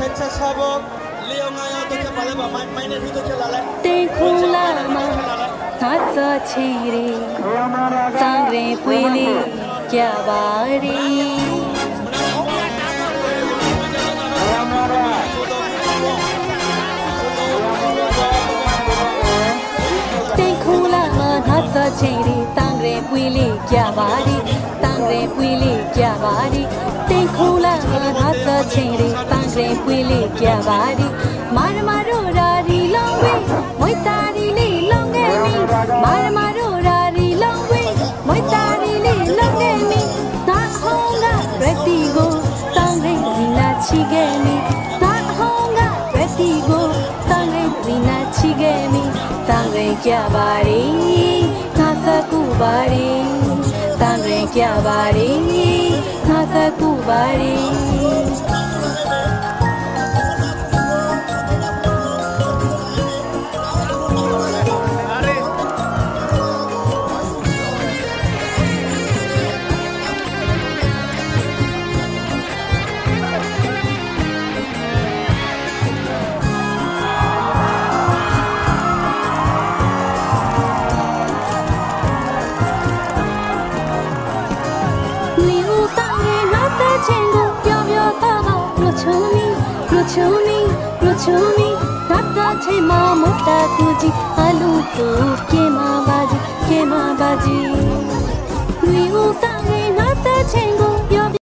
স্বেচ্ছাসেবক ते खुलामा पुले क्या बारी ते खुलामा हात पुले क्या बारी ताङ्रे पुले क्या बारे သချီရီစံရင်ပွေးလေးကြပါရီတင်ခုလာမငါသချီရီတန်ရင်ပွေးလေးကြပါရီတန်ရင်ပွေးလေးကြပါရီတင်ခုလာမငါသချီရီတန်ရင်ပွေးလေးကြပါရီမာရမတို့ရာရီလောင်းဝေးဝိတာရီလေးလောင်းခဲ့ပြီမာရမတို့ရာရီလောင်းဝေးဝိတာရီလေးလောင်းခဲ့ပြီသာဟောင်းကရတီကိုတန်ရင်ဒီနာချီခဲ့ပြီသာဟောင်းကရတီကိုတန်ရင်ဒီနာချီခဲ့ပြီတန်ရင်ကြပါရီငါသကူပါရီတန်ရင်ကြပါရီ de tu barí. छुनी छुनी रत्ता छै मामुटा कुजी आलु टोके